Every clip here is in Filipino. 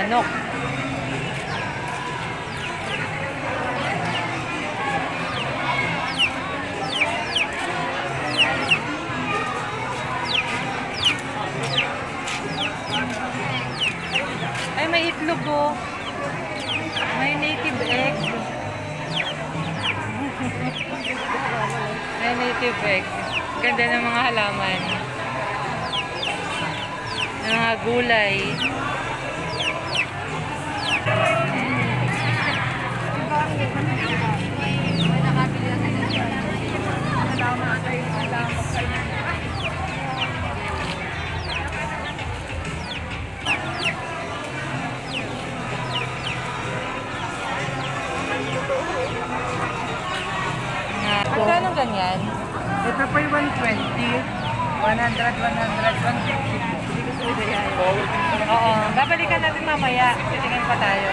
manok. Ay, may itlog oh. May native egg. may native egg. Ganda ng mga halaman. Ng mga gulay. Magkano ganyan? Ito po yung 120, 100, 100, 150 po. Oo, babalikan natin mamaya. Titingin pa tayo.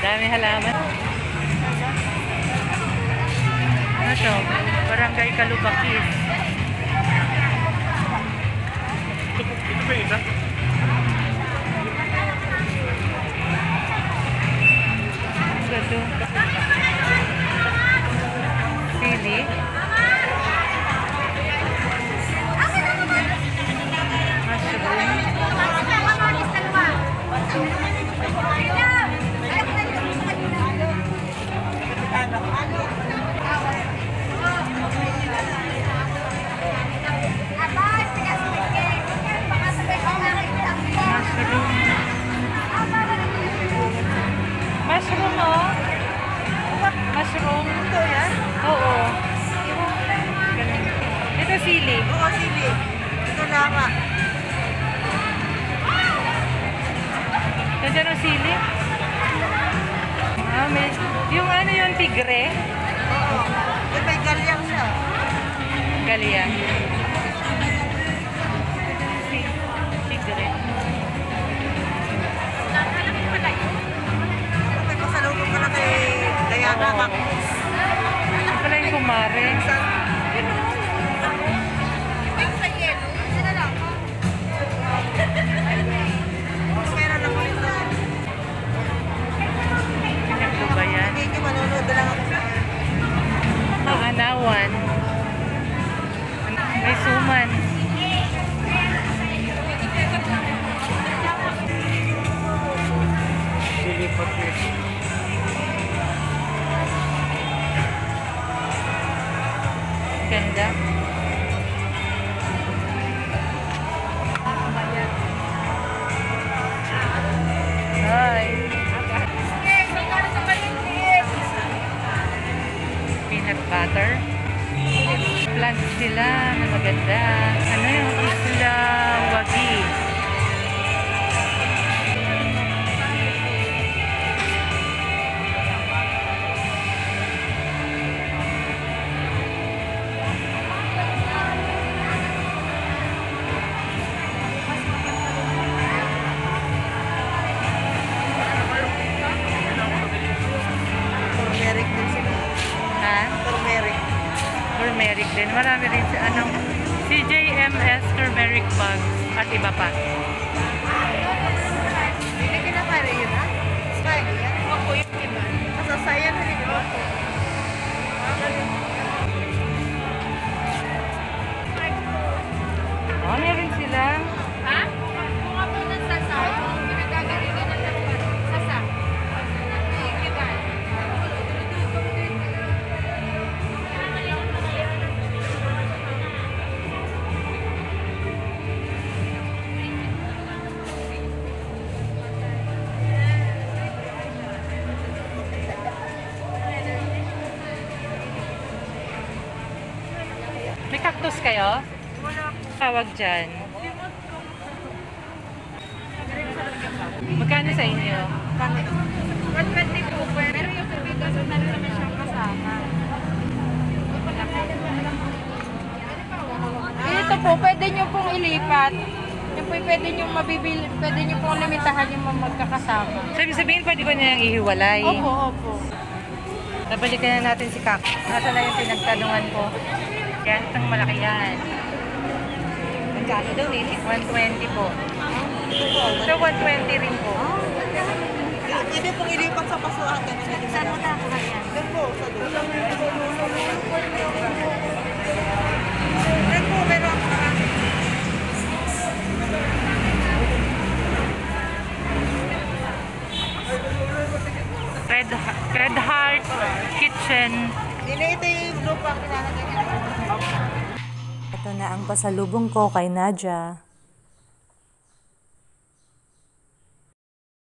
dami halaman. Ano to? Barangay Kalubakis. Ito pa yung isa? Ito lama. Nandiyan ang sili. Ah, may, yung ano yung tigre. Oo. Yung may galyang siya. Galia. Ganda. Hi. Peanut butter. Plant sila na maganda. Ano yung isla wagi? Marami rin sa anong CJMS turmeric bag at iba pa. Hindi kinapare yun, ha? Spike yan? Opo, yun iba. Masasayan na rin. Opo. Kayo? Tawag dyan. Magkano sa inyo? 120 po, pero yung tubig kasi meron naman siyang kasama. Ito po, pwede nyo pong ilipat. Yung po, pwede nyo mabibili, pwede nyo pong limitahan yung mga magkakasama. So, ibig sabihin, pwede ko nilang ihiwalay. Opo, opo. Nabalikan na natin si Kak. Nasa na yung pinagtanungan ko. Yan, itong malaki yan. Magkano daw nili? 120 po. So, 120 rin po. Pwede pong ilipat sa pasuhan. Saan mo na yan? Doon po, sa doon. Doon po, marami. Red, Red Heart Kitchen. Hindi ito yung lupa ang. Ito na ang pasalubong ko kay Nadia.